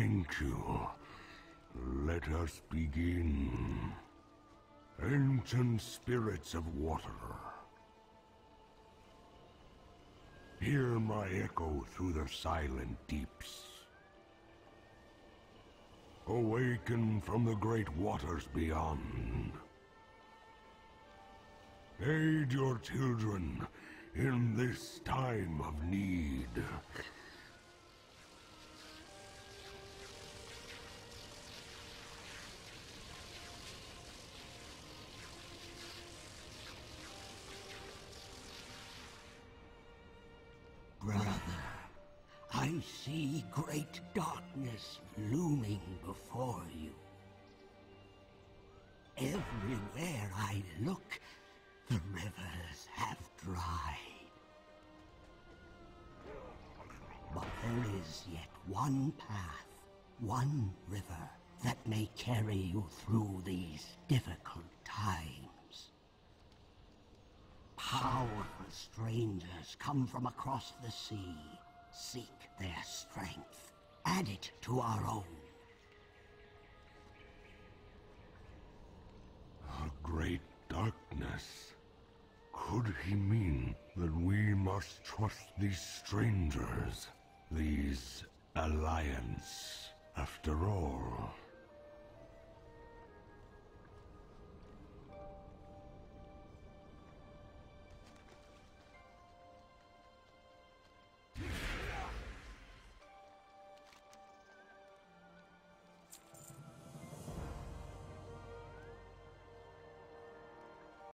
Thank you. Let us begin. Ancient spirits of water. Hear my echo through the silent deeps. Awaken from the great waters beyond. Aid your children in this time of need. Brother, I see great darkness looming before you. Everywhere I look, the rivers have dried. But there is yet one path, one river that may carry you through these difficult times. Powerful strangers come from across the sea, seek their strength, add it to our own. A great darkness. Could he mean that we must trust these strangers? These alliance, after all?